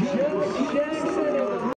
Jackson.